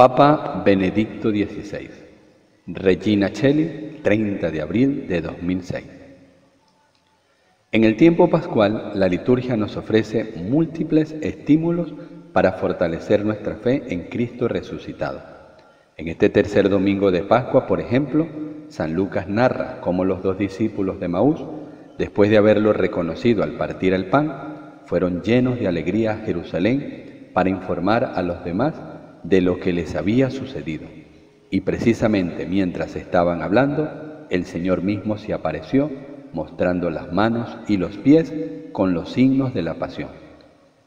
Papa Benedicto XVI. Regina Cheli, 30 de abril de 2006. En el tiempo pascual, la liturgia nos ofrece múltiples estímulos para fortalecer nuestra fe en Cristo resucitado. En este tercer domingo de Pascua, por ejemplo, San Lucas narra cómo los dos discípulos de Maús, después de haberlo reconocido al partir el pan, fueron llenos de alegría a Jerusalén para informar a los demás de lo que les había sucedido. Y precisamente mientras estaban hablando, el Señor mismo se apareció mostrando las manos y los pies con los signos de la pasión.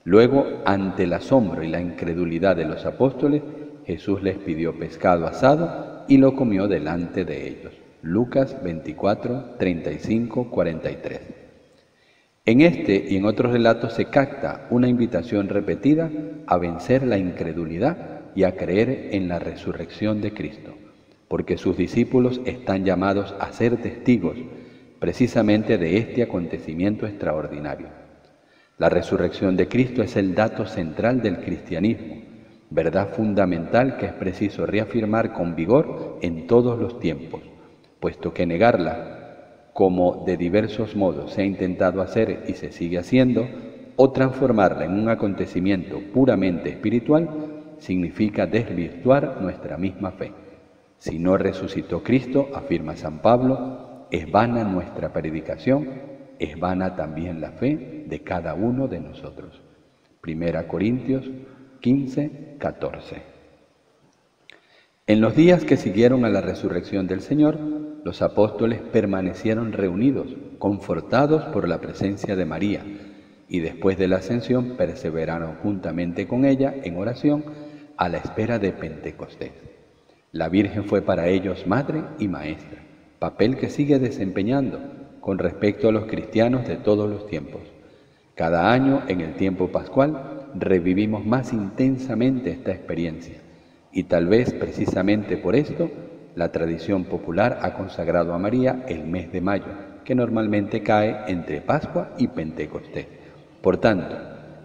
Luego, ante el asombro y la incredulidad de los apóstoles, Jesús les pidió pescado asado y lo comió delante de ellos. Lucas 24, 35, 43. En este y en otros relatos se capta una invitación repetida a vencer la incredulidad y a creer en la resurrección de Cristo, porque sus discípulos están llamados a ser testigos precisamente de este acontecimiento extraordinario. La resurrección de Cristo es el dato central del cristianismo, verdad fundamental que es preciso reafirmar con vigor en todos los tiempos, puesto que negarla, como de diversos modos se ha intentado hacer y se sigue haciendo, o transformarla en un acontecimiento puramente espiritual, significa desvirtuar nuestra misma fe. Si no resucitó Cristo, afirma San Pablo, es vana nuestra predicación es vana también la fe de cada uno de nosotros. Primera Corintios 15, 14. En los días que siguieron a la resurrección del Señor, los apóstoles permanecieron reunidos, confortados por la presencia de María, y después de la ascensión perseveraron juntamente con ella en oración a la espera de Pentecostés. La Virgen fue para ellos madre y maestra, papel que sigue desempeñando con respecto a los cristianos de todos los tiempos. Cada año, en el tiempo pascual, revivimos más intensamente esta experiencia y tal vez precisamente por esto la tradición popular ha consagrado a María el mes de mayo, que normalmente cae entre Pascua y Pentecostés. Por tanto,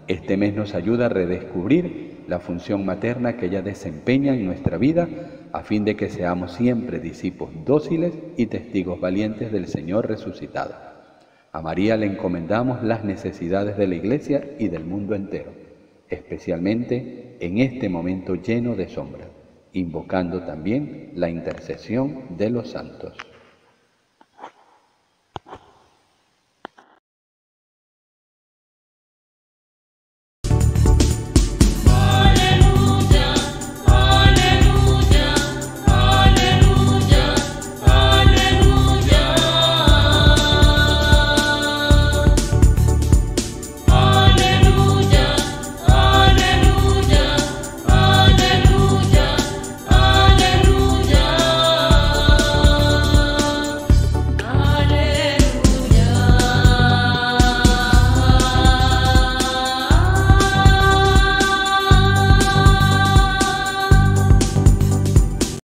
este mes nos ayuda a redescubrir la función materna que ella desempeña en nuestra vida a fin de que seamos siempre discípulos dóciles y testigos valientes del Señor resucitado. A María le encomendamos las necesidades de la Iglesia y del mundo entero, especialmente en este momento lleno de sombra, invocando también la intercesión de los santos.